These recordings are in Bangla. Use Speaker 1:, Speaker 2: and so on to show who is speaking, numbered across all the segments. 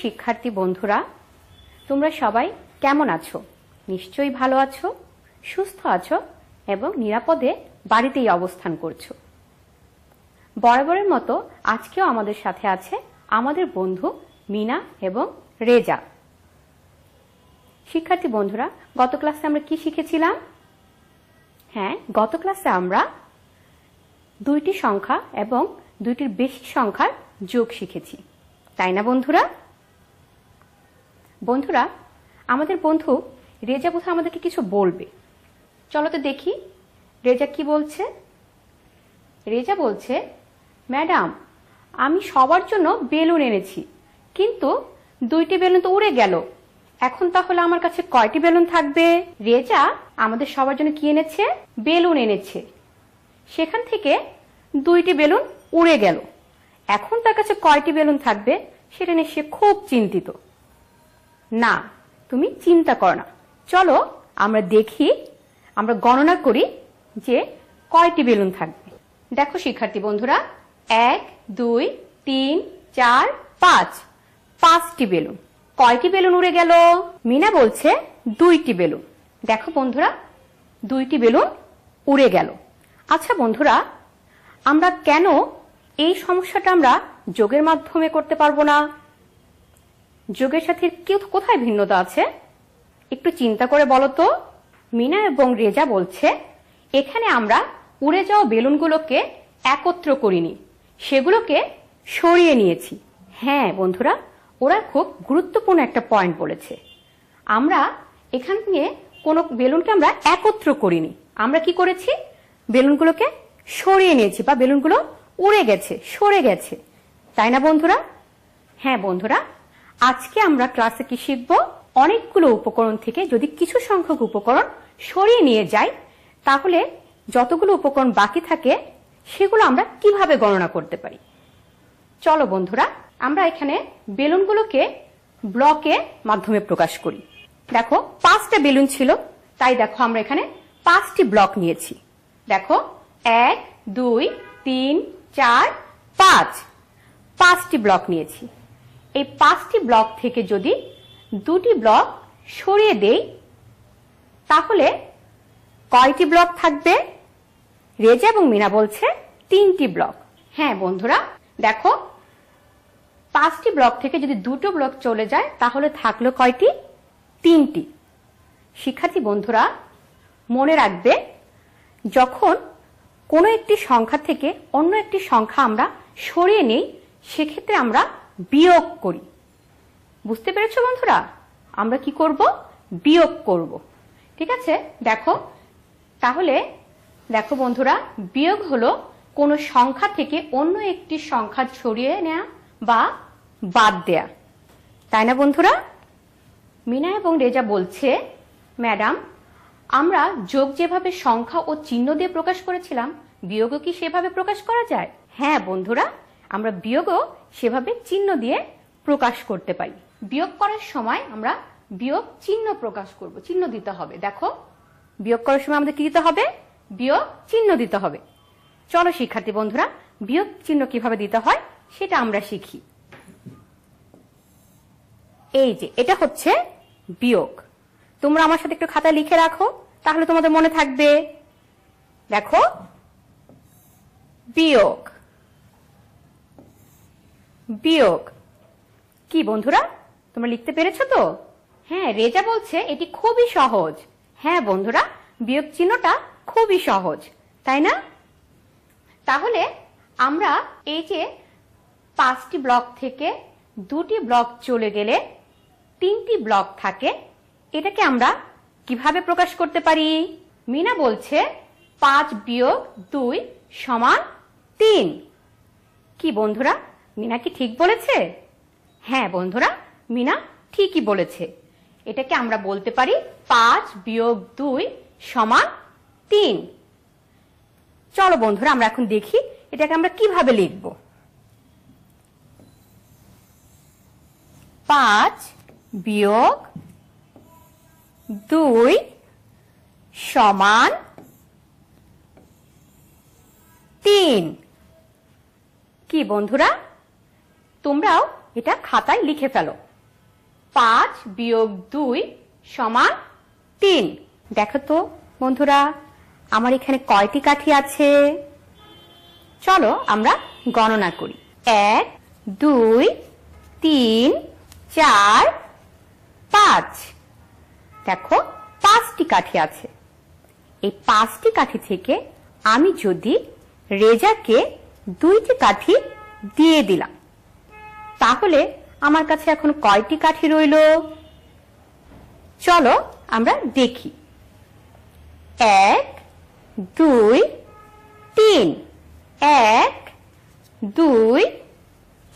Speaker 1: শিক্ষার্থী বন্ধুরা, তোমরা সবাই কেমন আছো? নিশ্চয়ই ভালো আছো, সুস্থ আছো এবং নিরাপদে বাড়িতেই অবস্থান করছ। বরাবরের মতো আজকেও আমাদের সাথে আছে আমাদের বন্ধু মিনা এবং রেজা। শিক্ষার্থী বন্ধুরা, গত ক্লাসে আমরা কি শিখেছিলাম? হ্যাঁ গত ক্লাসে আমরা দুইটি সংখ্যা এবং দুইটির বেশি সংখ্যার যোগ শিখেছি। তাই না বন্ধুরা? বন্ধুরা, আমাদের বন্ধু রেজা বোধহয় আমাদেরকে কিছু বলবে। চলো তো দেখি, রেজা কি বলছে? রেজা বলছে, ম্যাডাম, আমি সবার জন্য বেলুন এনেছি, কিন্তু দুইটি বেলুন তো উড়ে গেল। এখন তাহলে আমার কাছে কয়টি বেলুন থাকবে? রেজা, আমাদের সবার জন্য কি এনেছে? বেলুন এনেছে। সেখান থেকে দুইটি বেলুন উড়ে গেল। এখন তার কাছে কয়টি বেলুন থাকবে, সেটা নিয়ে সে খুব চিন্তিত। না, তুমি চিন্তা কর না। চলো, আমরা দেখি, আমরা গণনা করি যে কয়টি বেলুন থাকবে। দেখো শিক্ষার্থী বন্ধুরা, এক, দুই, তিন, চার, পাঁচ। পাঁচটি বেলুন। কয়টি বেলুন উড়ে গেল? মিনা বলছে দুইটি বেলুন। দেখো বন্ধুরা, দুইটি বেলুন উড়ে গেল। আচ্ছা বন্ধুরা, আমরা কেন এই সমস্যাটা আমরা যোগের মাধ্যমে করতে পারব না? যোগের সাথে কোথায় ভিন্নতা আছে? একটু চিন্তা করে বলো তো। মিনা এবং রেজা বলছে, এখানে আমরা উড়ে যাওয়া বেলুনগুলোকে একত্র করিনি, সেগুলোকে সরিয়ে নিয়েছি। হ্যাঁ বন্ধুরা, ওরা খুব গুরুত্বপূর্ণ একটা পয়েন্ট বলেছে। আমরা এখান থেকে কোনো বেলুনকে আমরা একত্র করিনি। আমরা কি করেছি? বেলুনগুলোকে সরিয়ে নিয়েছি বা বেলুনগুলো উড়ে গেছে, সরে গেছে। তাই না বন্ধুরা? হ্যাঁ বন্ধুরা আজকে আমরা ক্লাসে কি শিখব? অনেকগুলো উপকরণ থেকে যদি কিছু সংখ্যক উপকরণ সরিয়ে নিয়ে যাই, তাহলে যতগুলো উপকরণ বাকি থাকে, সেগুলো আমরা কীভাবে গণনা করতে পারি? চলো বন্ধুরা, আমরা এখানে বেলুনগুলোকে ব্লকে মাধ্যমে প্রকাশ করি। দেখো, পাঁচটা বেলুন ছিল, তাই দেখো আমরা এখানে পাঁচটি ব্লক নিয়েছি। দেখো, এক, দুই, তিন, চার, পাঁচ। পাঁচটি ব্লক নিয়েছি। এই পাঁচটি ব্লক থেকে যদি দুটি ব্লক সরিয়ে দেই, তাহলে কয়টি ব্লক থাকবে? রেজা এবং মিনা বলছে তিনটি ব্লক। হ্যাঁ বন্ধুরা, দেখো, পাঁচটি ব্লক থেকে যদি দুটো ব্লক চলে যায়, তাহলে থাকল কয়টি? তিনটি। শিক্ষার্থী বন্ধুরা, মনে রাখবে, যখন কোনো একটি সংখ্যা থেকে অন্য একটি সংখ্যা আমরা সরিয়ে নেই, সেক্ষেত্রে আমরা বিয়োগ করি। বুঝতে পেরেছ বন্ধুরা? আমরা কি করব? বিয়োগ করব। ঠিক আছে? দেখো, তাহলে দেখো বন্ধুরা, বিয়োগ হলো কোনো সংখ্যা থেকে অন্য একটি সংখ্যা ছড়িয়ে নেওয়া বা বাদ দেয়া। তাই না বন্ধুরা? মিনা এবং রেজা বলছে, ম্যাডাম, আমরা যোগ যেভাবে সংখ্যা ও চিহ্ন দিয়ে প্রকাশ করেছিলাম, বিয়োগও কি সেভাবে প্রকাশ করা যায়? হ্যাঁ বন্ধুরা আমরা বিয়োগও সেভাবে চিহ্ন দিয়ে প্রকাশ করতে পারি। বিয়োগ করার সময় আমরা বিয়োগ চিহ্ন প্রকাশ করব, চিহ্ন দিতে হবে। দেখো, বিয়োগ করার সময় আমাদের কি দিতে হবে? বিয়োগ চিহ্ন দিতে হবে। চলো শিক্ষার্থী বন্ধুরা, বিয়োগ চিহ্ন কীভাবে দিতে হয় সেটা আমরা শিখি। এই যে, এটা হচ্ছে বিয়োগ। তোমরা আমার সাথে একটু খাতা লিখে রাখো, তাহলে তোমাদের মনে থাকবে। দেখো, বিয়োগ। বিয়োগ। কি বন্ধুরা? তোমরা লিখতে পেরেছ তো? হ্যাঁ রেজা বলছে এটি খুবই সহজ। হ্যাঁ বন্ধুরা, বিয়োগ চিহ্নটা খুবই সহজ, তাই না? তাহলে আমরা এই যে পাঁচটি ব্লক থেকে দুটি ব্লক চলে গেলে তিনটি ব্লক থাকে, এটাকে আমরা কীভাবে প্রকাশ করতে পারি? মিনা বলছে পাঁচ বিয়োগ দুই সমান তিন। কি বন্ধুরা? মিনা কি ঠিক বলেছে? হ্যাঁ বন্ধুরা, মিনা ঠিকই বলেছে। এটাকে আমরা বলতে পারি পাঁচ বিয়োগ দুই সমান তিন। চলো বন্ধুরা, আমরা এখন দেখি এটাকে আমরা কীভাবে লিখব। পাঁচ বিয়োগ দুই সমান তিন। কি বন্ধুরা? তোমরাও এটা খাতায় লিখে ফেলো। পাঁচ বিয়োগ দুই সমান তিন। দেখো তো, বন্ধুরা, আমার এখানে কয়টি কাঠি আছে? চলো আমরা গণনা করি। এক, দুই, তিন, চার, পাঁচ। দেখো, পাঁচটি কাঠি আছে। এই পাঁচটি কাঠি থেকে আমি যদি রেজাকে দুইটি কাঠি দিয়ে দিলাম তাহলে আমার কাছে এখন কয়টি কাঠি রইল? চলো আমরা দেখি। এক, দুই, তিন। এক, দুই,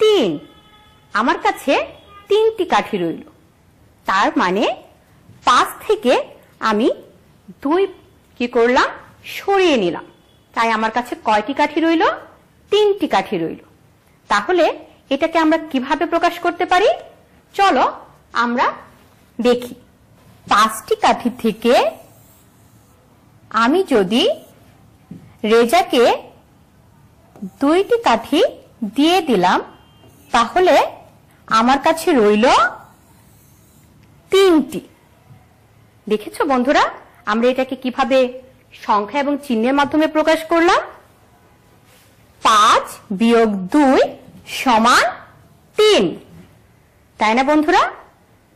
Speaker 1: তিন। আমার কাছে তিনটি কাঠি রইল। তার মানে পাঁচ থেকে আমি দুই কি করলাম? সরিয়ে নিলাম। তাই আমার কাছে কয়টি কাঠি রইল? তিনটি কাঠি রইল। তাহলে এটাকে আমরা কীভাবে প্রকাশ করতে পারি? চলো আমরা দেখি। পাঁচটি কাঠি থেকে আমি যদি রেজাকে দুইটি কাঠি দিয়ে দিলাম, তাহলে আমার কাছে রইল তিনটি। দেখেছ বন্ধুরা? আমরা এটাকে কীভাবে সংখ্যা এবং চিহ্নের মাধ্যমে প্রকাশ করলাম? পাঁচ বিয়োগ দুই সমান তিন। তাই না বন্ধুরা?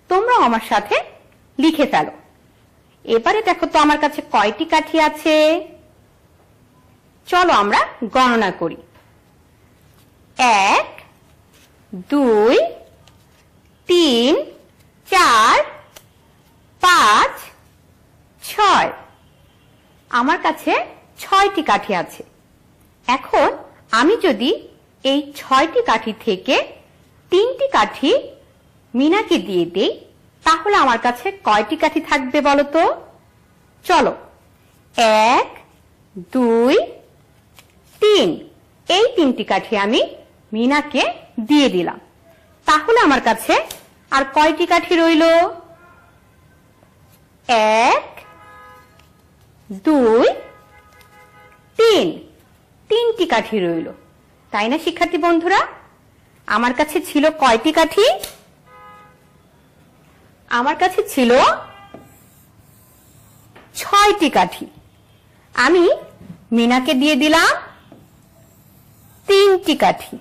Speaker 1: তোমরাও আমার সাথে লিখে ফেলো। এবারে দেখো তো আমার কাছে কয়টি কাঠি আছে? চলো আমরা গণনা করি। এক, দুই, তিন, চার, পাঁচ, ছয়। আমার কাছে ছয়টি কাঠি আছে। এখন আমি যদি এই ছয়টি কাঠি থেকে তিনটি কাঠি মিনাকে দিয়ে দিই। তাহলে আমার কাছে কয়টি কাঠি থাকবে বলো তো চলো। এক, দুই, তিন। এই তিনটি কাঠি আমি মিনাকে দিয়ে দিলাম। তাহলে আমার কাছে আর কয়টি কাঠি রইল? এক, দুই, তিন। তিনটি কাঠি রইল। তাই না, শিক্ষার্থী বন্ধুরা? আমার কাছে ছিল কয়টি কাঠি? আমার কাছে ছিল ছয়টি কাঠি। আমি মিনাকে দিয়ে দিলাম তিনটি কাঠি।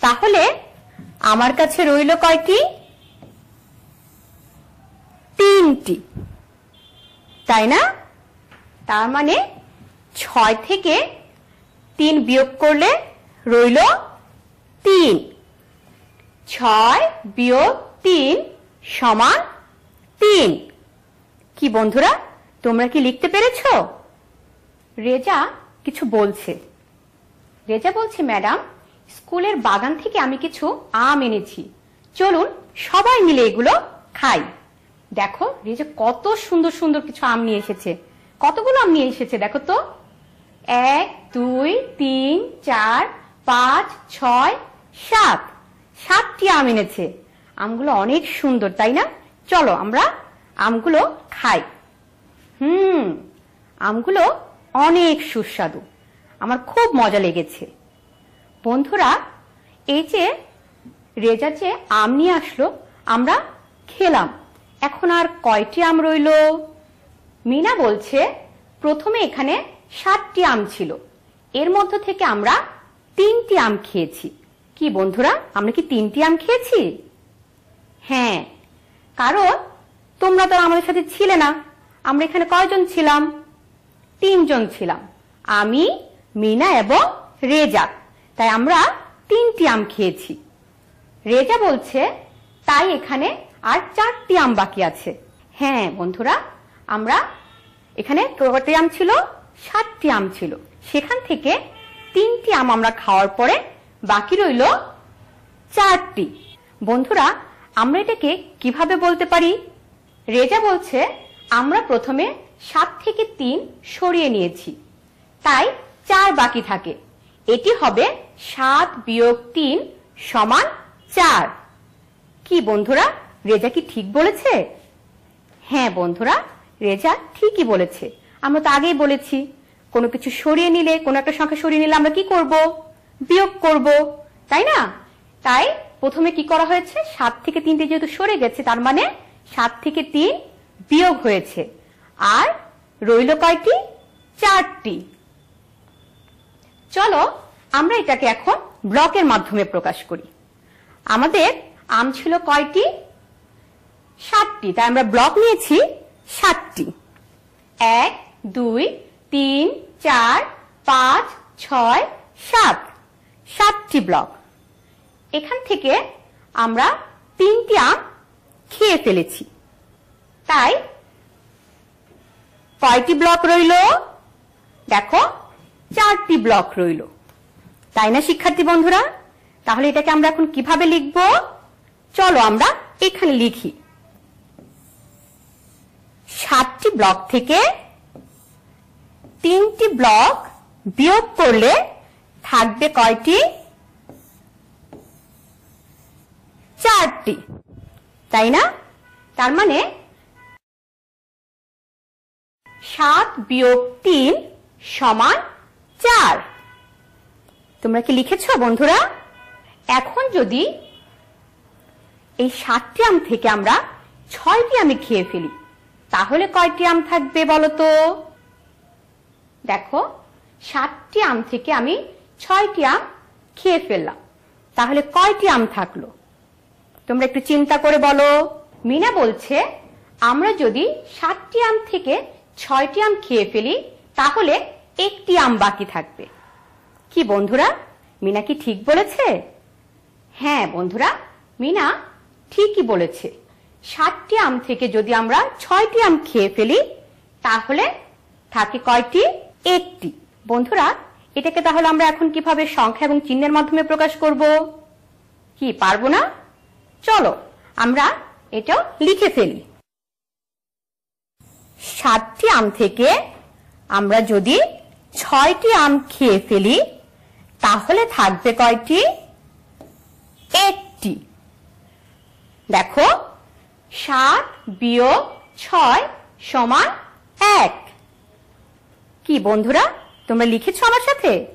Speaker 1: তাহলে আমার কাছে রইল কয়টি? তিনটি। তাই না? তার মানে ছয় থেকে তিন বিয়োগ করলে রইল তিন। ছয় বিয়োগ তিন সমান তিন। কি বন্ধুরা, তোমরা কি লিখতে পেরেছ? রেজা কিছু বলছে। রেজা বলছে, ম্যাডাম, স্কুলের বাগান থেকে আমি কিছু আম এনেছি। চলুন সবাই মিলে এগুলো খাই। দেখো, রেজা কত সুন্দর সুন্দর কিছু আম নিয়ে এসেছে। কতগুলো আম নিয়ে এসেছে দেখো তো? এক, দুই, তিন, চার, পাঁচ, ছয়, সাত। সাতটি আম এনেছে। আমগুলো অনেক সুন্দর, তাই না? চলো আমরা আমগুলো খাই। হুম, আমগুলো অনেক সুস্বাদু। আমার খুব মজা লেগেছে। বন্ধুরা, এই যে রেজা যে আম নিয়ে আসলো, আমরা খেলাম। এখন আর কয়টি আম রইল? মিনা বলছে, প্রথমে এখানে সাতটি আম ছিল। এর মধ্য থেকে আমরা তিনটি আম খেয়েছি। কি বন্ধুরা, আমরা কি তিনটি আম খেয়েছি? হ্যাঁ কারণ তোমরা তো আমাদের সাথে ছিলে না। আমরা এখানে কয়জন ছিলাম? তিনজন ছিলাম। আমি, মিনা এবং রেজা। তাই আমরা তিনটি আম খেয়েছি। রেজা বলছে, তাই এখানে আর চারটি আম বাকি আছে। হ্যাঁ বন্ধুরা, আমরা এখানে কয়টি আম ছিল সাতটি আম ছিল। সেখান থেকে তিনটি আম আমরা খাওয়ার পরে বাকি রইল চারটি। বন্ধুরা, আমরা এটাকে কীভাবে বলতে পারি? রেজা বলছে, আমরা প্রথমে সাত থেকে তিন সরিয়ে নিয়েছি। তাই চার বাকি থাকে। এটি হবে সাত বিয়োগ তিন সমান চার। কি বন্ধুরা, রেজা কি ঠিক বলেছে? হ্যাঁ বন্ধুরা, রেজা ঠিকই বলেছে। আমরা তো আগেই বলেছি, কোনো কিছু সরিয়ে নিলে, কোনো একটা সংখ্যা সরিয়ে নিলে আমরা কি করব? বিয়োগ করব, তাই না? তাই প্রথমে কি করা হয়েছে? সাত থেকে তিনটে যেহেতু সরে গেছে, তার মানে সাত থেকে তিন বিয়োগ হয়েছে। আর রইল কয়টি? চারটি। চলো, আমরা এটাকে এখন ব্লকের মাধ্যমে প্রকাশ করি। আমাদের আম ছিল কয়টি? সাতটি। তাই আমরা ব্লক নিয়েছি সাতটি। এক দুই, তিন, চার, পাঁচ, ছয়, সাত। সাতটি ব্লক। এখান থেকে আমরা তিনটি আম খেয়ে ফেলেছি। তাই কয়টি ব্লক রইল? দেখো, চারটি ব্লক রইল। তাই না, শিক্ষার্থী বন্ধুরা? তাহলে এটাকে আমরা এখন কীভাবে লিখব? চলো আমরা এখানে লিখি। সাতটি ব্লক থেকে তিনটি ব্লক বিয়োগ করলে থাকবে কয়টি? চারটি। তাই না? তার মানে সাত বিয়োগ তিন সমান চার। তোমরা কি লিখেছ বন্ধুরা? এখন যদি এই সাতটি আম থেকে আমরা ছয়টি আমি খেয়ে ফেলি, তাহলে কয়টি আম থাকবে বলো তো দেখো, সাতটি আম থেকে আমি ছয়টি আম খেয়ে ফেললাম। তাহলে কয়টি আম থাকল? তোমরা একটু চিন্তা করে বলো। মিনা বলছে, আমরা যদি সাতটি আম থেকে ছয়টি আম খেয়ে ফেলি, তাহলে একটি আম বাকি থাকবে। কি বন্ধুরা, মিনা কি ঠিক বলেছে? হ্যাঁ বন্ধুরা, মিনা ঠিকই বলেছে। সাতটি আম থেকে যদি আমরা ছয়টি আম খেয়ে ফেলি, তাহলে থাকে কয়টি? একটি। বন্ধুরা, এটাকে তাহলে আমরা এখন কীভাবে সংখ্যা এবং চিহ্নের মাধ্যমে প্রকাশ করব? কি, পারব না? চলো, আমরা এটাও লিখে ফেলি। সাতটি আম থেকে আমরা যদি ছয়টি আম খেয়ে ফেলি, তাহলে থাকবে কয়টি? একটি। দেখো, সাত বিয়োগ ছয় সমান এক। কি বন্ধুরা, তোমরা লিখেছ আমার সাথে?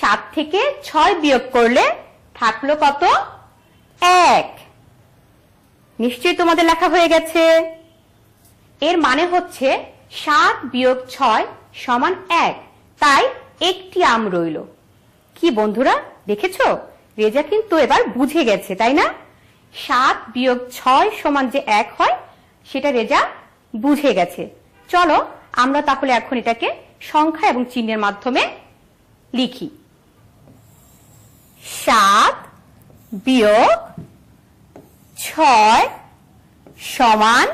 Speaker 1: সাত থেকে ছয় বিয়োগ করলে থাকল কত? এক। নিশ্চয়ই তোমাদের লেখা হয়ে গেছে। এর মানে হচ্ছে সাত বিয়োগ ছয় সমান এক। তাই একটি আম রইল। কি বন্ধুরা, দেখেছ? রেজা কিন্তু এবার বুঝে গেছে, তাই না? সাত বিয়োগ ছয় সমান যে এক হয়, সেটা রেজা বুঝে গেছে। চলো আমরা তাহলে এখন এটাকে সংখ্যা এবং চিহ্নের মাধ্যমে লিখি। সাত বিয়োগ ছয় সমান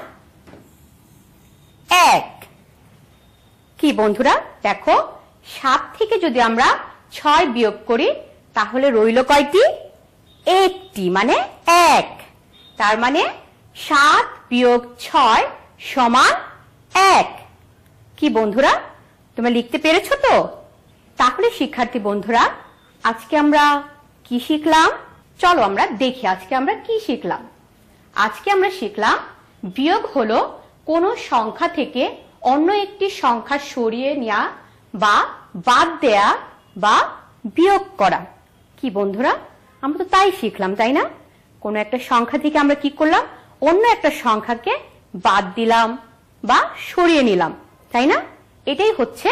Speaker 1: এক। কি বন্ধুরা, দেখো, সাত থেকে যদি আমরা ছয় বিয়োগ করি, তাহলে রইল কয়টি? একটি মানে এক। তার মানে সাত বিয়োগ ছয় সমান এক। কি বন্ধুরা? তোমরা লিখতে পেরেছ তো? তাহলে শিক্ষার্থী বন্ধুরা, আজকে আমরা কি শিখলাম? চলো আমরা দেখি আজকে আমরা কি শিখলাম। আজকে আমরা শিখলাম, বিয়োগ হলো কোনো সংখ্যা থেকে অন্য একটি সংখ্যা সরিয়ে নেওয়া বা বাদ দেয়া বা বিয়োগ করা। কি বন্ধুরা? আমরা তো তাই শিখলাম, তাই না? কোনো একটা সংখ্যা থেকে আমরা কি করলাম? অন্য একটা সংখ্যাকে বাদ দিলাম বা সরিয়ে নিলাম। তাই না? এটাই হচ্ছে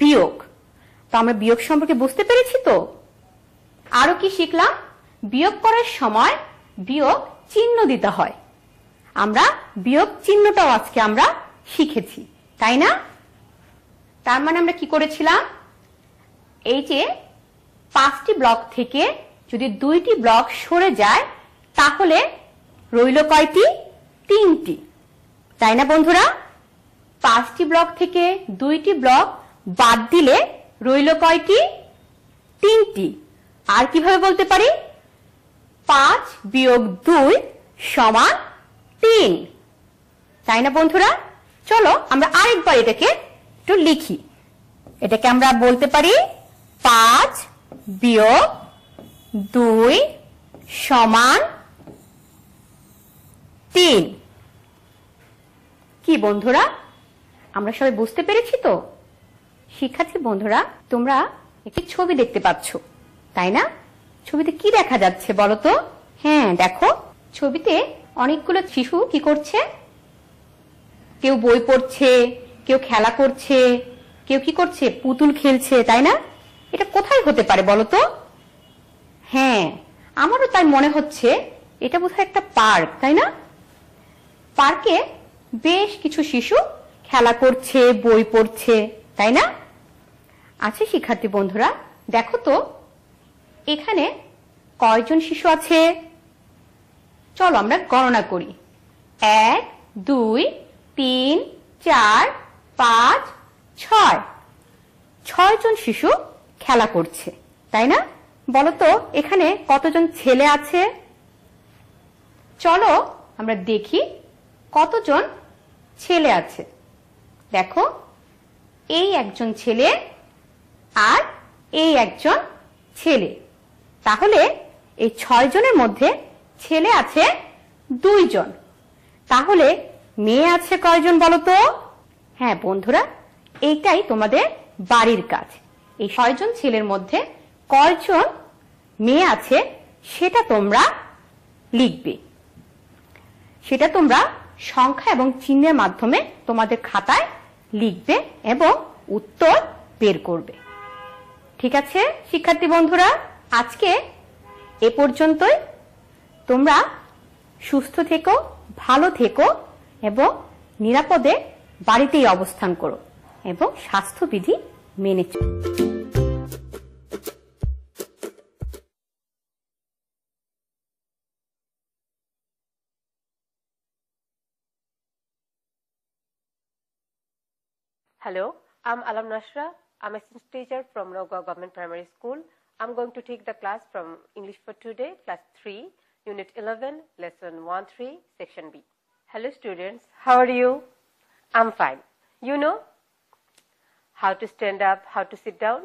Speaker 1: বিয়োগ। তো আমরা বিয়োগ সম্পর্কে বুঝতে পেরেছি তো? আরও কি শিখলাম? বিয়োগ করার সময় বিয়োগ চিহ্ন দিতে হয়। আমরা বিয়োগ চিহ্নটাও আজকে আমরা শিখেছি, তাই না? তার মানে আমরা কি করেছিলাম? এই যে পাঁচটি ব্লক থেকে যদি দুইটি ব্লক সরে যায়, তাহলে রইল কয়টি? তিনটি। তাই না বন্ধুরা? পাঁচটি ব্লক থেকে দুইটি ব্লক বাদ দিলে রইল কয়টি? তিনটি। আর কীভাবে বলতে পারি? পাঁচ বিয়োগ দুই সমান তিন। তাই না বন্ধুরা? চলো আমরা আরেকবার এটাকে একটু লিখি। এটাকে আমরা বলতে পারি পাঁচ বিয়োগ দুই সমান তিন। কি বন্ধুরা? আমরা সবাই বুঝতে পেরেছি তো? শিক্ষার্থী বন্ধুরা, তোমরা একটি ছবি দেখতে পাচ্ছ। তাই না? ছবিতে কি দেখা যাচ্ছে বলো তো? হ্যাঁ দেখো। ছবিতে অনেকগুলো শিশু কি করছে? কেউ বই পড়ছে, কেউ খেলা করছে, কেউ কি করছে? পুতুল খেলছে, তাই না? এটা কোথায় হতে পারে বলো তো? হ্যাঁ আমারও তাই মনে হচ্ছে এটা বোধহয় একটা পার্ক, তাই না? পার্কে বেশ কিছু শিশু খেলা করছে, বই পড়ছে, তাই না? আছে শিক্ষার্থী বন্ধুরা, দেখো তো, এখানে কয়জন শিশু আছে? চলো আমরা গণনা করি। এক, দুই, তিন, চার, পাঁচ, ছয়। ছয়জন শিশু খেলা করছে, তাই না? বলতো এখানে কতজন ছেলে আছে? চলো আমরা দেখি কতজন ছেলে আছে। দেখো, এই একজন ছেলে আর এই একজন ছেলে। তাহলে এই ছয় জনের মধ্যে ছেলে আছে দুইজন তাহলে মেয়ে আছে কয়জন বলো তো হ্যাঁ বন্ধুরা, এইটাই তোমাদের বাড়ির কাজ। এই ছয়জন ছেলের মধ্যে কয়জন মেয়ে আছে সেটা তোমরা লিখবে। সেটা তোমরা সংখ্যা এবং চিহ্নের মাধ্যমে তোমাদের খাতায় লিখবে এবং উত্তর বের করবে। ঠিক আছে, শিক্ষার্থী বন্ধুরা? আজকে এ পর্যন্তই। তোমরা সুস্থ থেকো, ভালো থেকো এবং নিরাপদে বাড়িতেই অবস্থান করো এবং স্বাস্থ্যবিধি মেনে চলো।
Speaker 2: Hello, I'm Alam Nashra. I'm a science teacher from Nogwa Government Primary School. I'm going to take the class from English for Today, Class 3, Unit 11, Lesson 1 3, Section B. Hello, students. How are you? I'm fine. You know how to stand up, how to sit down,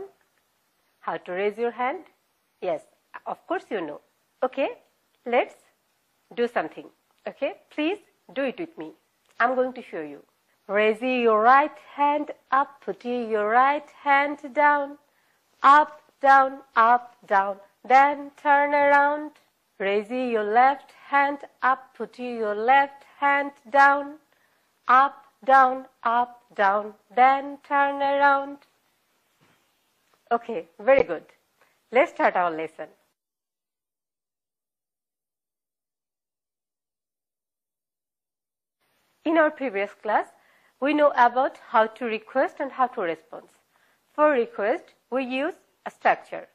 Speaker 2: how to raise your hand? Yes, of course you know. Okay, let's do something. Okay, please do it with me. I'm going to show you. Raise your right hand up, put your right hand down, up, down, up, down, then turn around. Raise your left hand up, put your left hand down, up, down, up, down, then turn around. Okay, very good. Let's start our lesson. In our previous class, we know about how to request and how to respond. For request, we use a structure.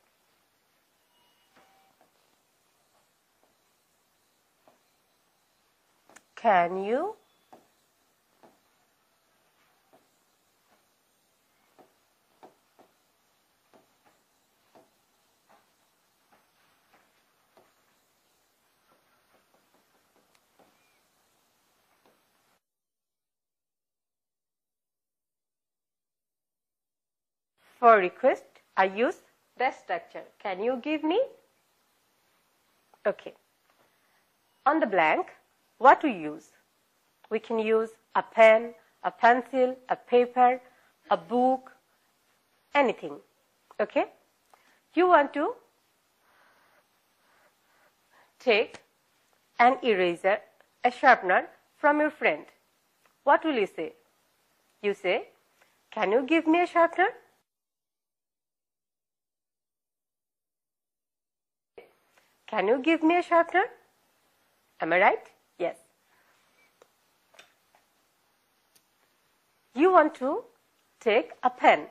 Speaker 2: Can you? For request, I use the structure. Can you give me? Okay. On the blank, what we use? We can use a pen, a pencil, a paper, a book, anything. Okay? You want to take an eraser, a sharpener from your friend. What will you say? You say, Can you give me a sharpener? Can you give me a sharpener? Am I right? Yes. You want to take a pen,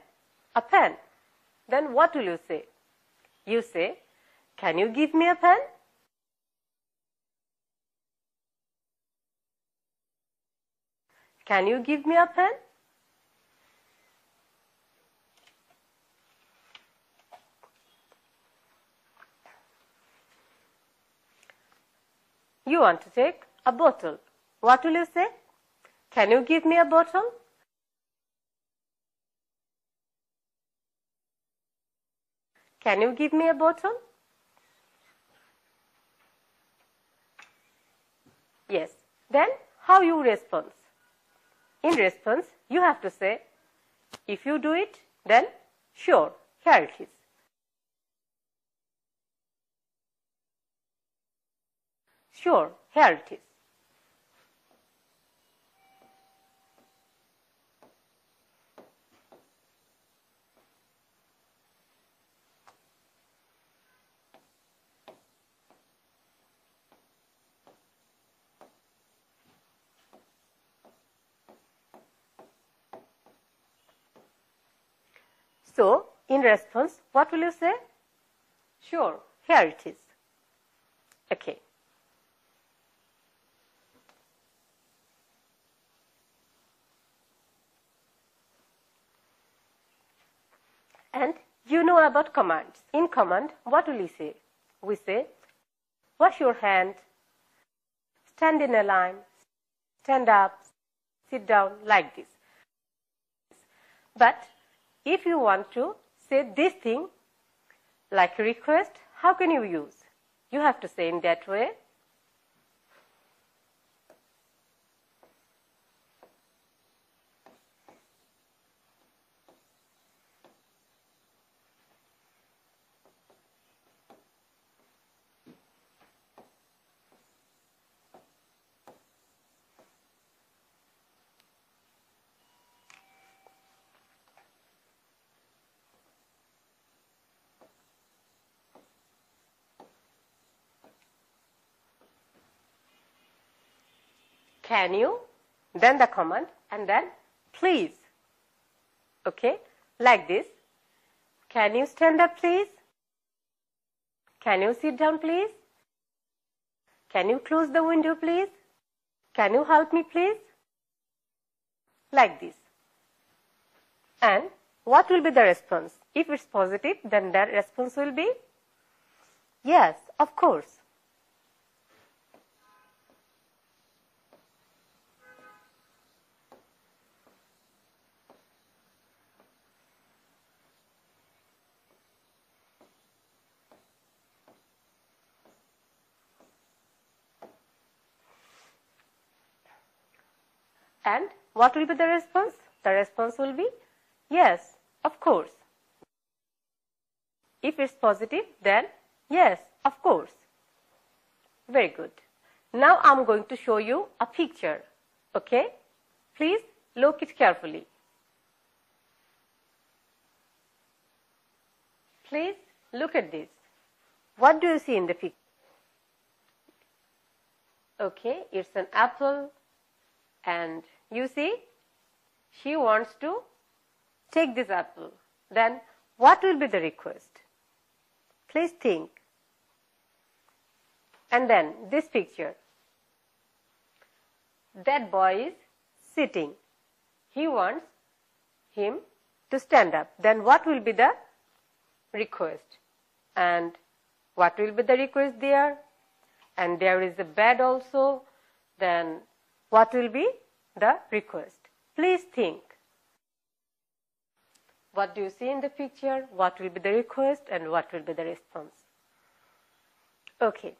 Speaker 2: a pen. Then what will you say? You say, Can you give me a pen? Can you give me a pen? You want to take a bottle. What will you say? Can you give me a bottle? Can you give me a bottle? Yes. Then how you respond? In response, you have to say, if you do it, then sure, here it is. Sure, here it is. So, in response, what will you say? Sure, here it is. Okay. And you know about commands. In command, what will we say? We say, wash your hand, stand in a line, stand up, sit down, like this. But if you want to say this thing like a request, how can you use? You have to say in that way. Can you? Then the command and then please. Okay, like this. Can you stand up please? Can you sit down please? Can you close the window please? Can you help me please? Like this. And what will be the response? If it's positive, then the response will be yes, of course. And what will be the response? The response will be yes, of course. If it's positive, then yes, of course. Very good. Now I'm going to show you a picture. Okay? Please look it carefully. Please look at this. What do you see in the picture? Okay, it's an apple and you see she wants to take this apple. Then what will be the request? Please think. And then this picture. That boy is sitting. He wants him to stand up. Then what will be the request? And what will be the request there? And there is a bed also. Then what will be the request? Please think. What do you see in the picture? What will be the request and what will be the response? Okay,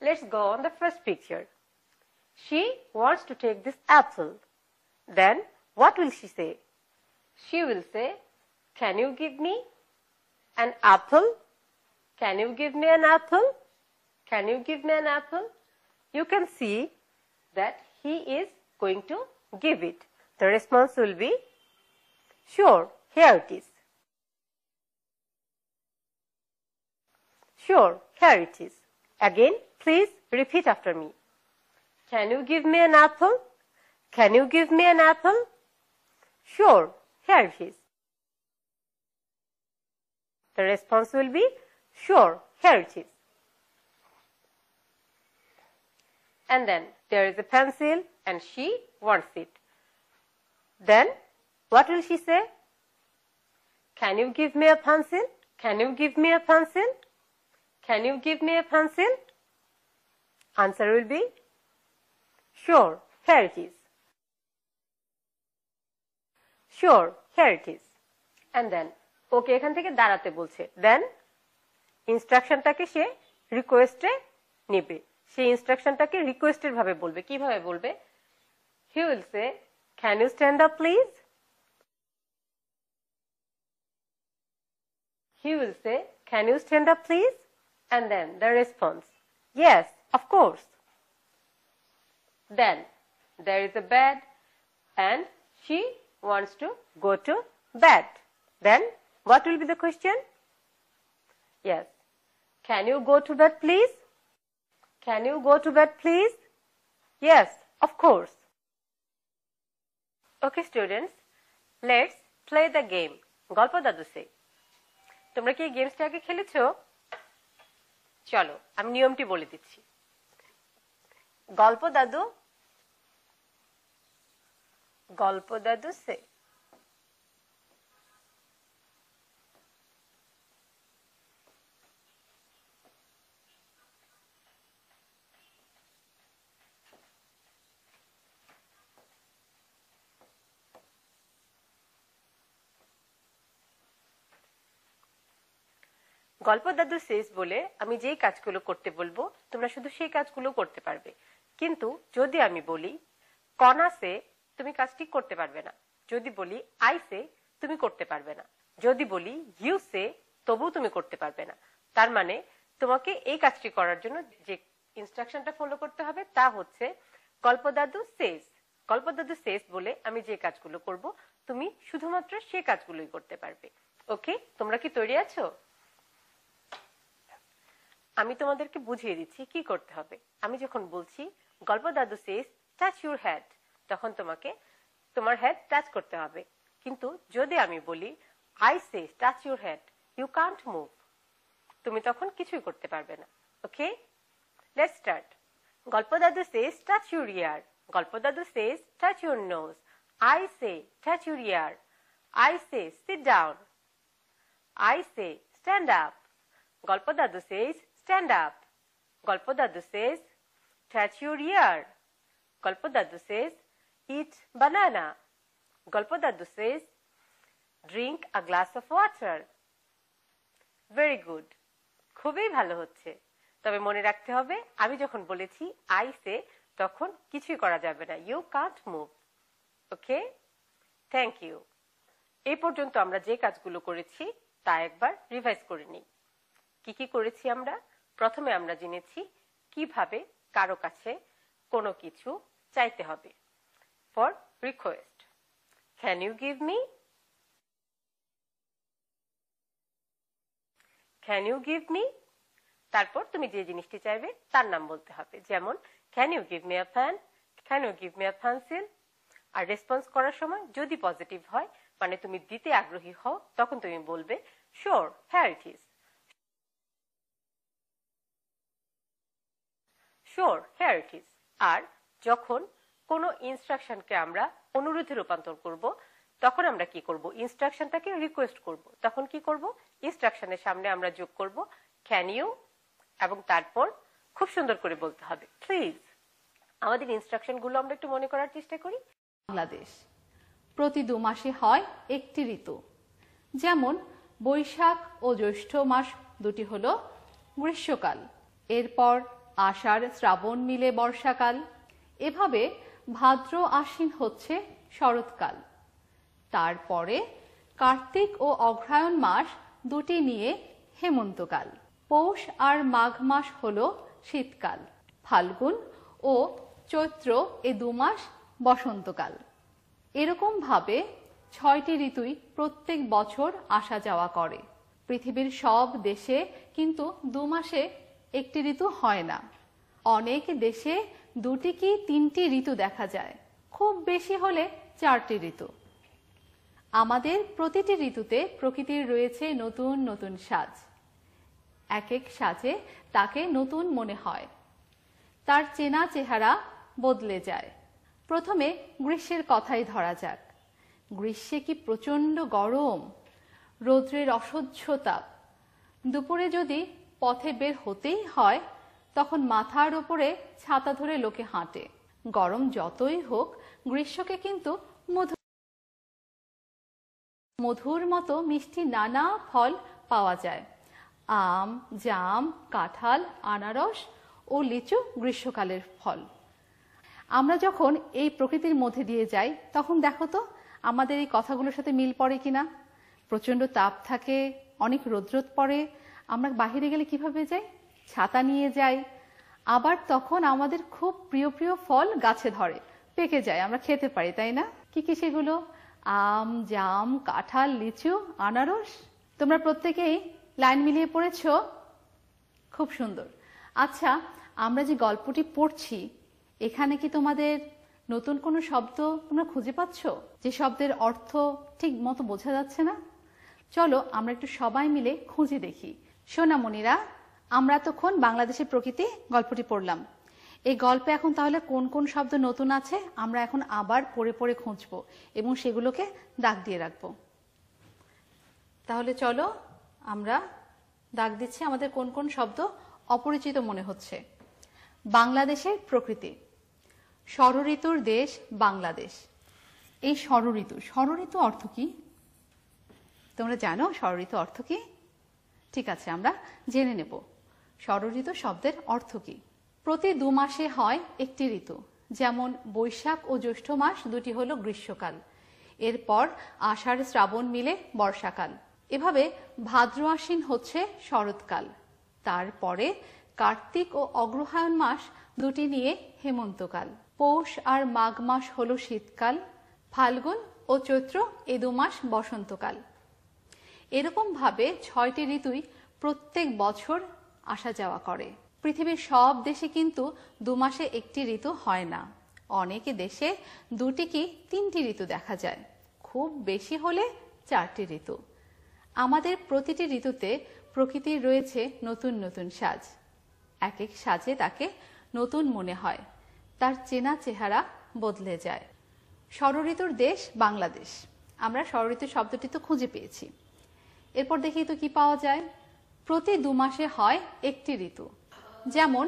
Speaker 2: let's go on the first picture. She wants to take this apple. Then what will she say? She will say, Can you give me an apple? Can you give me an apple? Can you give me an apple? You can see that he is going to give it. The response will be, Sure, here it is. Sure, here it is. Again, please repeat after me. Can you give me an apple? Can you give me an apple? Sure, here it is. The response will be, Sure, here it is. And then there is a pencil and she wants it. Then what will she say? Can you give me a pencil? Can you give me a pencil? Can you give me a pencil? Answer will be Sure, here it is. Sure, here it is. And then ওকে এখান থেকে দাঁড়াতে বলছে দেন ইনস্ট্রাকশনটাকে সে রিকোয়েস্টে নেবে সেই ইনস্ট্রাকশনটাকে রিকোয়েস্টের ভাবে বলবে কীভাবে বলবে He will say, Can you stand up, please? He will say, Can you stand up, please? And then the response, Yes, of course. Then there is a bed and she wants to go to bed. Then what will be the question? Yes. Can you go to bed please? Can you go to bed please? Yes, of course. Okay, students let's play the game গল্প দাদু সে তোমরা কি এই গেমসটা আগে খেলেছো? চলো আমি নিয়মটি বলে দিচ্ছি। গল্প দাদু গল্প দাদু সে গল্প দাদু শেষ বলে আমি যেই কাজগুলো করতে বলব, তোমরা শুধু সেই কাজগুলো করতে পারবে। কিন্তু যদি আমি বলি কণা সে তুমি কাজটি করতে পারবে না। যদি বলি আই সে তুমি করতে পারবে না। যদি বলি ইউ সে তবুও তুমি করতে পারবে না। তার মানে তোমাকে এই কাজটি করার জন্য যে ইনস্ট্রাকশনটা ফলো করতে হবে তা হচ্ছে গল্পদাদু শেষ। গল্পদাদু শেষ বলে আমি যে কাজগুলো করব, তুমি শুধুমাত্র সে কাজগুলোই করতে পারবে। ওকে, তোমরা কি তৈরি আছো? আমি তোমাদেরকে বুঝিয়ে দিচ্ছি কি করতে হবে। আমি যখন বলছি গল্প দাদু সেস টাচ ইউর হেড তখন তোমাকে তোমার হেড টাচ করতে হবে। কিন্তু যদি আমি বলি I says touch your head you can't move তুমি তখন কিছুই করতে পারবে না। ওকে? লেট স্টার্ট গল্প দাদু সেস টাচ ইউর ইয়ার গল্প দাদু says touch your nose I say touch your ear I say sit down I say stand up গল্প দাদু সেজ stand up. গল্প দাদু says, touch your ear. গল্প দাদু says, eat banana. গল্প দাদু says, drink a glass of water. Very good খুবই ভালো হচ্ছে তবে মনে রাখতে হবে আমি যখন বলেছি আই সে তখন কিছুই করা যাবে না you can't move okay thank you এই পর্যন্ত আমরা যে কাজগুলো করেছি তা একবার রিভাইজ করে নিই কি কি করেছি আমরা প্রথমে আমরা জেনেছি কীভাবে কারও কাছে কোনো কিছু চাইতে হবে। For request can you give me can you give me তারপর তুমি যে জিনিসটি চাইবে তার নাম বলতে হবে। যেমন can you give me a fan can you give me a pencil R response করার সময় যদি পজিটিভ হয় মানে তুমি দিতে আগ্রহী হও, তখন তুমি বলবে শিওর হ্যাঁ it is sure here it is আর যখন কোনো ইনস্ট্রাকশনকে আমরা অনুরোধে রূপান্তর করব, তখন আমরা কি করব? ইনস্ট্রাকশনটাকে রিকোয়েস্ট করব। তখন কি করব? ইনস্ট্রাকশনের সামনে আমরা যোগ করব ক্যান ইউ এবং তারপর খুব সুন্দর করে বলতে হবে প্লিজ আমাদের ইনস্ট্রাকশনগুলো আমরা একটু মনে করার চেষ্টা করি।
Speaker 3: বাংলাদেশ। প্রতি দু মাসে হয় একটি ঋতু। যেমন বৈশাখ ও জ্যৈষ্ঠ মাস দুটি হলো গ্রীষ্মকাল। এরপর আষাঢ় শ্রাবণ মিলে বর্ষাকাল। এভাবে ভাদ্র আশ্বিন হচ্ছে শরৎকাল। তারপরে কার্তিক ও অগ্রহায়ণ মাস দুটি নিয়ে হেমন্তকাল। পৌষ আর মাঘ মাস হল শীতকাল। ফাল্গুন ও চৈত্র এ দু মাস বসন্তকাল। এরকম ভাবে ছয়টি ঋতুই প্রত্যেক বছর আসা যাওয়া করে। পৃথিবীর সব দেশে কিন্তু দু মাসে একটি ঋতু হয় না। অনেক দেশে দুটি কি তিনটি ঋতু দেখা যায়। খুব বেশি হলে চারটি ঋতু। আমাদের প্রতিটি ঋতুতে প্রকৃতির রয়েছে নতুন নতুন সাজ। এক এক সাজে তাকে নতুন মনে হয়। তার চেনা চেহারা বদলে যায়। প্রথমে গ্রীষ্মের কথাই ধরা যাক। গ্রীষ্মে কি প্রচণ্ড গরম? রৌদ্রের অসহ্য তাপ দুপুরে যদি পথে বের হতেই হয়, তখন মাথার ওপরে ছাতা ধরে লোকে হাঁটে। গরম যতই হোক, গ্রীষ্মকে কিন্তু মধু মধুর মতো মিষ্টি নানা ফল পাওয়া যায়। আম, জাম, কাঁঠাল, আনারস ও লিচু গ্রীষ্মকালের ফল। আমরা যখন এই প্রকৃতির মধ্যে দিয়ে যাই, তখন দেখো তো, আমাদের এই কথাগুলোর সাথে মিল পড়ে কিনা? প্রচণ্ড তাপ থাকে, অনেক রোদ্রোদ পড়ে আমরা বাহিরে গেলে কীভাবে যাই? ছাতা নিয়ে যাই। আবার তখন আমাদের খুব প্রিয় প্রিয় ফল গাছে ধরে। পেকে যায়, আমরা খেতে পারি, তাই না? কি কি সেগুলো? আম, জাম, কাঁঠাল, লিচু, আনারস। তোমরা প্রত্যেকেই লাইন মিলিয়ে পড়েছো? খুব সুন্দর। আচ্ছা আমরা যে গল্পটি পড়ছি, এখানে কি তোমাদের নতুন কোনো শব্দ তোমরা খুঁজে পাচ্ছ? যে শব্দের অর্থ ঠিক মতো বোঝা যাচ্ছে না? চলো, আমরা একটু সবাই মিলে খুঁজে দেখি। সোনামণিরা, আমরা তখন বাংলাদেশের প্রকৃতি গল্পটি পড়লাম। এই গল্পে এখন তাহলে কোন কোন শব্দ নতুন আছে, আমরা এখন আবার পড়ে পড়ে খুঁজবো এবং সেগুলোকে দাগ দিয়ে রাখব। তাহলে চলো, আমরা দাগ দিচ্ছি আমাদের কোন কোন শব্দ অপরিচিত মনে হচ্ছে। বাংলাদেশের প্রকৃতি। ষড়ঋতুর দেশ বাংলাদেশ। এই ষড়ঋতু ষড়ঋতু অর্থ কি? তোমরা জানো ষড়ঋতু অর্থ কি? ঠিক আছে, আমরা জেনে নেব। ষড়ঋতু শব্দের অর্থ কি? প্রতি দু মাসে হয় একটি ঋতু, যেমন বৈশাখ ও জ্যৈষ্ঠ মাস দুটি হলো গ্রীষ্মকাল। এরপর আষাঢ় শ্রাবণ মিলে বর্ষাকাল। এভাবে ভাদ্র আশ্বিন হচ্ছে শরৎকাল। তারপরে কার্তিক ও অগ্রহায়ণ মাস দুটি নিয়ে হেমন্তকাল। পৌষ আর মাঘ মাস হলো শীতকাল, ফাল্গুন ও চৈত্র এ দু মাস বসন্তকাল। এরকম ভাবে ছয়টি ঋতুই প্রত্যেক বছর আসা যাওয়া করে। পৃথিবীর সব দেশে কিন্তু দু মাসে একটি ঋতু হয় না। অনেকে দেশে দুটি কি তিনটি ঋতু দেখা যায়। খুব বেশি হলে চারটি ঋতু। আমাদের প্রতিটি ঋতুতে প্রকৃতির রয়েছে নতুন নতুন সাজ। এক এক সাজে তাকে নতুন মনে হয়। তার চেনা চেহারা বদলে যায়। ষড়ঋতুর দেশ বাংলাদেশ। আমরা ষড়ঋতু শব্দটি তো খুঁজে পেয়েছি। এরপর দেখি তো কি পাওয়া যায়। প্রতি দু মাসে হয় একটি ঋতু। যেমন,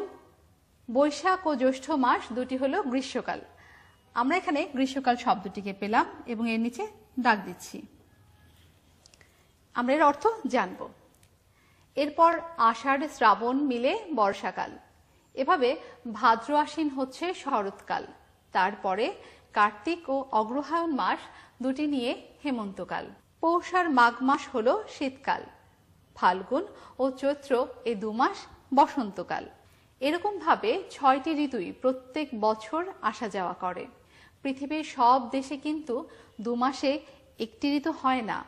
Speaker 3: বৈশাখ ও জ্যৈষ্ঠ মাস দুটি হলো গ্রীষ্মকাল। আমরা এখানে গ্রীষ্মকাল শব্দটিকে পেলাম এবং এর নিচে দাগ দিচ্ছি। আমরা এর অর্থ জানব। এরপর আষাঢ়, শ্রাবণ মিলে বর্ষাকাল। এভাবে ভাদ্র আশ্বিন হচ্ছে শরৎকাল। তারপরে কার্তিক ও অগ্রহায়ণ মাস দুটি নিয়ে হেমন্তকাল। পৌষ আর মাঘ মাস হল শীতকাল। ফাল্গুন ও চৈত্র এ দু মাস বসন্তকাল। এরকম ভাবে ছয়টি ঋতুই প্রত্যেক বছর আসা যাওয়া করে। পৃথিবীর সব দেশে কিন্তু দু মাসে একটি ঋতু হয় না।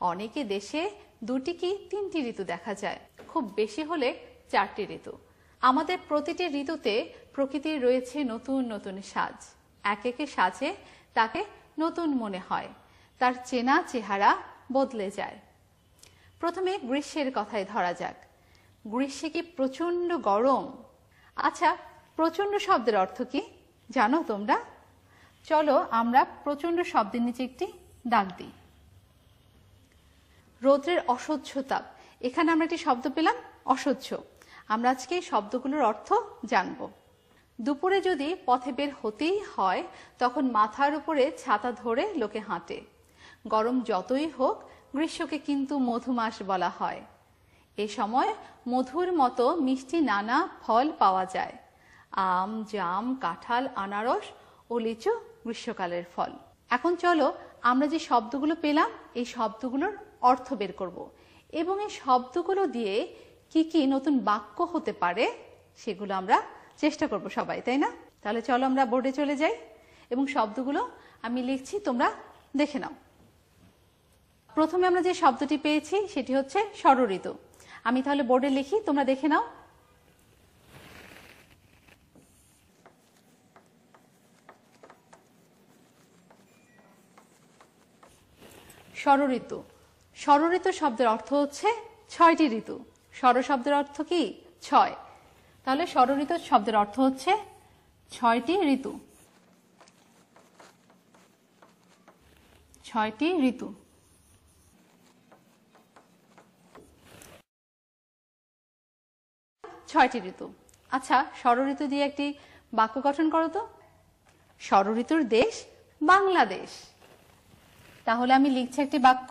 Speaker 3: অনেকে দেশে দুটি কি তিনটি ঋতু দেখা যায়। খুব বেশি হলে চারটি ঋতু। আমাদের প্রতিটি ঋতুতে প্রকৃতির রয়েছে নতুন নতুন সাজ। এক একে সাজে তাকে নতুন মনে হয়। তার চেনা চেহারা বদলে যায়। প্রথমে গ্রীষ্মের কথাই ধরা যাক। গ্রীষ্মে কি প্রচণ্ড গরম? আচ্ছা প্রচণ্ড শব্দের অর্থ কি জানো তোমরা? চলো আমরা প্রচণ্ড শব্দের নিচে একটি দাগ দিই। রৌদ্রের অসহ্য তাপ এখানে আমরা একটি শব্দ পেলাম অসহ্য আমরা আজকে এই শব্দগুলোর অর্থ জানব। দুপুরে যদি পথে বের হতেই হয়, তখন মাথার উপরে ছাতা ধরে লোকে হাঁটে। গরম যতই হোক, গ্রীষ্মকে কিন্তু মধুমাস বলা হয়। এ সময় মধুর মতো মিষ্টি নানা ফল পাওয়া যায়। আম, জাম, কাঁঠাল, আনারস ও লিচু গ্রীষ্মকালের ফল। এখন চলো আমরা যে শব্দগুলো পেলাম, এই শব্দগুলোর অর্থ বের করব। এবং এই শব্দগুলো দিয়ে কি কি নতুন বাক্য হতে পারে, সেগুলো আমরা চেষ্টা করব সবাই, তাই না? তাহলে চলো আমরা বোর্ডে চলে যাই। এবং শব্দগুলো আমি লিখছি, তোমরা দেখে নাও। প্রথমে আমরা যে শব্দটি পেয়েছি, সেটি হচ্ছে ষড়ঋতু আমি তাহলে বোর্ডে লিখি, তোমরা দেখে নাও। ষড়ঋতু ষড়ঋতু শব্দের অর্থ হচ্ছে ছয়টি ঋতু। ষড় শব্দের অর্থ কি? ছয়। তাহলে ষড়ঋতু শব্দের অর্থ হচ্ছে ছয়টি ঋতু। ছয়টি ঋতু। ছয়টি ঋতু। আচ্ছা ষড়ঋতু দিয়ে একটি বাক্য গঠন করো তো। ষড়ঋতুর দেশ বাংলাদেশ। তাহলে আমি লিখছি একটি বাক্য।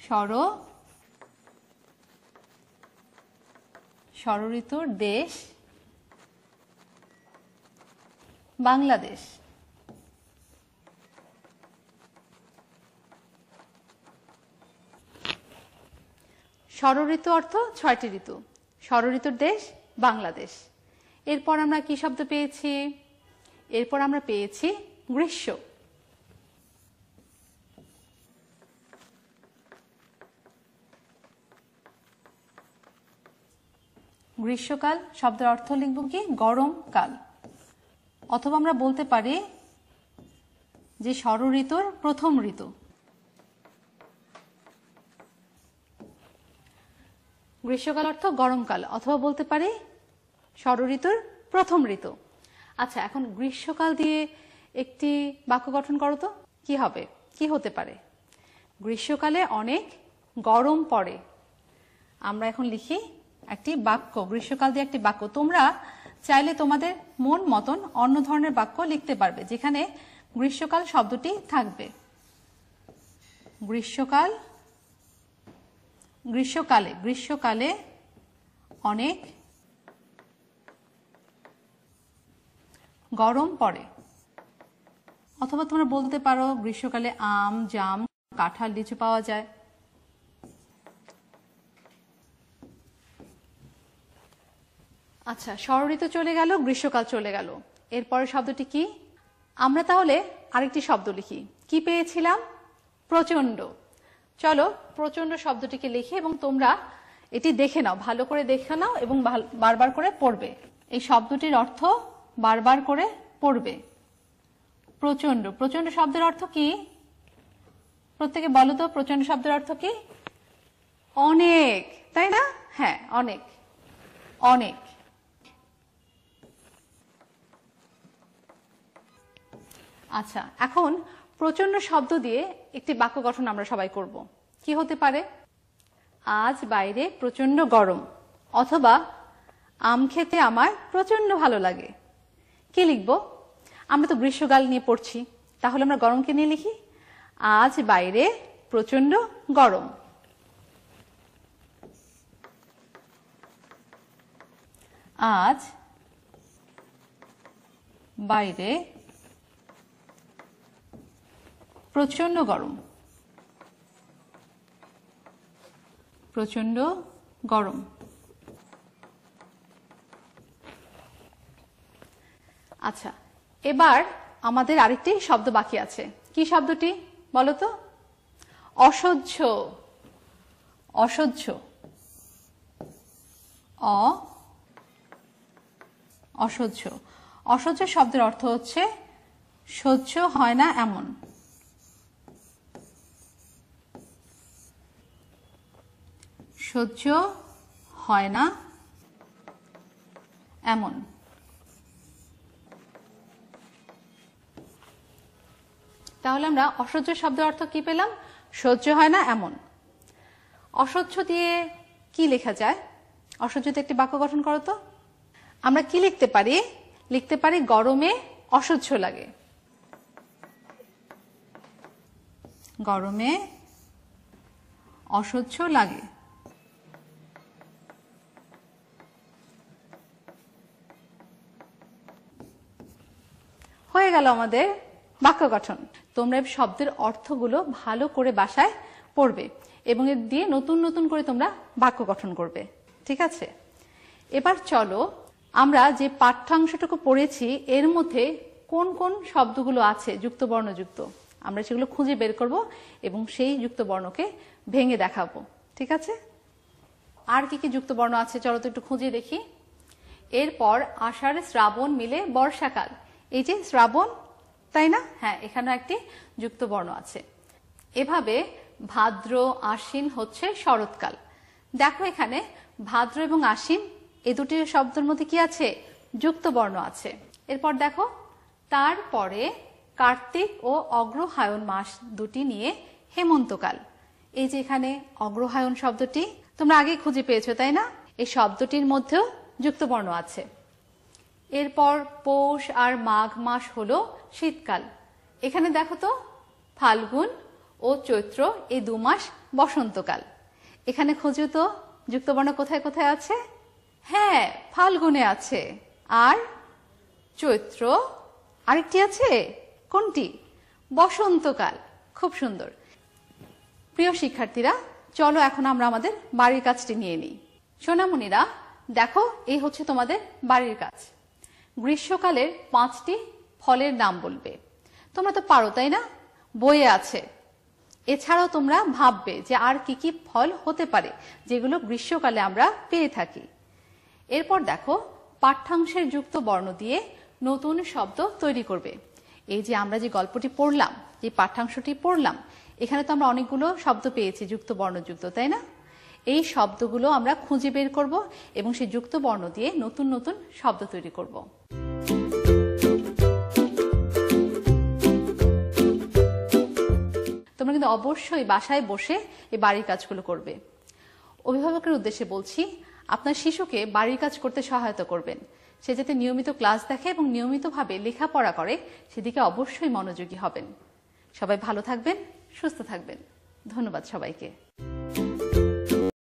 Speaker 3: ষড় ষড়ঋতুর দেশ বাংলাদেশ। ষড়ঋতু অর্থ ছয়টি ঋতু। ষড়ঋতুর দেশ বাংলাদেশ। এরপর আমরা কি শব্দ পেয়েছি? এরপর আমরা পেয়েছি গ্রীষ্ম। গ্রীষ্মকাল শব্দের অর্থ লিখব কি? গরম কাল অথবা আমরা বলতে পারি যে ষড় ঋতুর প্রথম ঋতু। গ্রীষ্মকাল অর্থ গরমকাল, অথবা বলতে পারি ষড় ঋতুর প্রথম ঋতু। আচ্ছা এখন গ্রীষ্মকাল দিয়ে একটি বাক্য গঠন করো তো। কি হবে? কি হতে পারে? গ্রীষ্মকালে অনেক গরম পড়ে। আমরা এখন লিখি একটি বাক্য, গ্রীষ্মকাল দিয়ে একটি বাক্য। তোমরা চাইলে তোমাদের মন মতন অন্য ধরনের বাক্য লিখতে পারবে, যেখানে গ্রীষ্মকাল শব্দটি থাকবে। গ্রীষ্মকাল গ্রীষ্মকালে গ্রীষ্মকালে অনেক গরম পড়ে। অথবা তোমরা বলতে পারো গ্রীষ্মকালে আম, জাম, কাঁঠাল লিচু পাওয়া যায়। আচ্ছা ষড়ঋতু চলে গেল, গ্রীষ্মকাল চলে গেল। এরপরের শব্দটি কি? আমরা তাহলে আরেকটি শব্দ লিখি। কি পেয়েছিলাম? প্রচণ্ড চলো প্রচণ্ড শব্দটিকে লিখে এবং তোমরা এটি দেখে নাও, ভালো করে দেখে নাও এবং বারবার করে পড়বে। এই শব্দটির অর্থ বারবার করে পড়বে। প্রচণ্ড প্রচণ্ড শব্দের অর্থ কি? প্রত্যেকে বলো তো প্রচণ্ড শব্দের অর্থ কি? অনেক। তাই না? হ্যাঁ অনেক। অনেক। আচ্ছা এখন প্রচণ্ড শব্দ দিয়ে একটি বাক্য গঠন আমরা সবাই করব। কি হতে পারে? আজ বাইরে প্রচণ্ড গরম, অথবা আম খেতে আমার প্রচণ্ড ভালো লাগে। কি লিখব? আমরা তো গ্রীষ্মকাল নিয়ে পড়ছি, তাহলে আমরা গরমকে নিয়ে লিখি? আজ বাইরে প্রচণ্ড গরম। আজ বাইরে প্রচণ্ড গরম। প্রচণ্ড গরম। আচ্ছা এবার আমাদের আরেকটি শব্দ বাকি আছে। কি শব্দটি বলো তো? অসহ্য। অসহ্য। অ। অসহ্য। অসহ্য শব্দের অর্থ হচ্ছে, সহ্য হয় না এমন। সহ্য হয় না। এমন। তাহলে আমরা অসহ্য শব্দের অর্থ কি পেলাম? সহ্য হয় না, এমন। অসহ্য দিয়ে কি লেখা যায়? অসহ্য দিয়ে একটি বাক্য গঠন করো তো। আমরা কি লিখতে পারি? লিখতে পারি গরমে অসহ্য লাগে। গরমে অসহ্য লাগে। হয়ে গেল আমাদের বাক্য গঠন। তোমরা শব্দের অর্থগুলো ভালো করে বাসায় পড়বে এবং এর দিয়ে নতুন নতুন করে তোমরা বাক্য গঠন করবে। ঠিক আছে? এবার চলো আমরা যে পাঠ্যাংশটুকু পড়েছি, এর মধ্যে কোন কোন শব্দগুলো আছে যুক্ত, বর্ণযুক্ত? আমরা সেগুলো খুঁজে বের করব এবং সেই যুক্ত, বর্ণকে ভেঙে দেখাবো। ঠিক আছে? আর কি কি যুক্ত, বর্ণ আছে? চলো তো একটু খুঁজে দেখি। এরপর আষাঢ়, শ্রাবণ মিলে বর্ষাকাল। এই যে শ্রাবণ, তাই না? হ্যাঁ এখানেও একটি যুক্ত বর্ণ আছে। এভাবে ভাদ্র, আশ্বিন হচ্ছে শরৎকাল। দেখো এখানে ভাদ্র এবং আশ্বিন, এ দুটি শব্দের মধ্যে কি আছে? যুক্ত বর্ণ আছে। এরপর দেখো, তারপরে কার্তিক ও অগ্রহায়ণ মাস দুটি নিয়ে হেমন্তকাল। এই যে এখানে অগ্রহায়ণ শব্দটি, তোমরা আগে খুঁজে পেয়েছ, তাই না? এই শব্দটির মধ্যেও যুক্ত বর্ণ আছে। এরপর পৌষ আর মাঘ মাস হলো শীতকাল। এখানে দেখো তো, ফাল্গুন ও চৈত্র এই দু মাস বসন্তকাল। এখানে খুঁজো তো, যুক্তবর্ণ কোথায় কোথায় আছে? হ্যাঁ ফাল্গুনে আছে। আর চৈত্র, আরেকটি আছে? কোনটি? বসন্তকাল, খুব সুন্দর। প্রিয় শিক্ষার্থীরা, চলো এখন আমরা আমাদের বাড়ির কাজটি নিয়ে নিই। সোনামণিরা, দেখো, এই হচ্ছে তোমাদের বাড়ির কাজ। গ্রীষ্মকালের পাঁচটি ফলের নাম বলবে। তোমরা তো পারো, তাই না? বইয়ে আছে। এছাড়াও তোমরা ভাববে যে আর কি কি ফল হতে পারে, যেগুলো গ্রীষ্মকালে আমরা পেয়ে থাকি। এরপর দেখো, পাঠ্যাংশের যুক্ত বর্ণ দিয়ে নতুন শব্দ তৈরি করবে। এই যে আমরা যে গল্পটি পড়লাম, যে পাঠ্যাংশটি পড়লাম, এখানে তো আমরা অনেকগুলো শব্দ পেয়েছি, যুক্ত বর্ণযুক্ত তাই না? এই শব্দগুলো আমরা খুঁজে বের করব এবং সেই যুক্ত বর্ণ দিয়ে নতুন নতুন শব্দ তৈরি করব। তোমরা কিন্তু অবশ্যই বাসায় বসে এই বাড়ির কাজগুলো করবে। অভিভাবকের উদ্দেশ্যে বলছি, আপনার শিশুকে বাড়ির কাজ করতে সহায়তা করবেন। সে যাতে নিয়মিত ক্লাস দেখে এবং নিয়মিতভাবে লেখাপড়া করে, সেদিকে অবশ্যই মনোযোগী হবেন। সবাই ভালো থাকবেন, সুস্থ থাকবেন। ধন্যবাদ সবাইকে।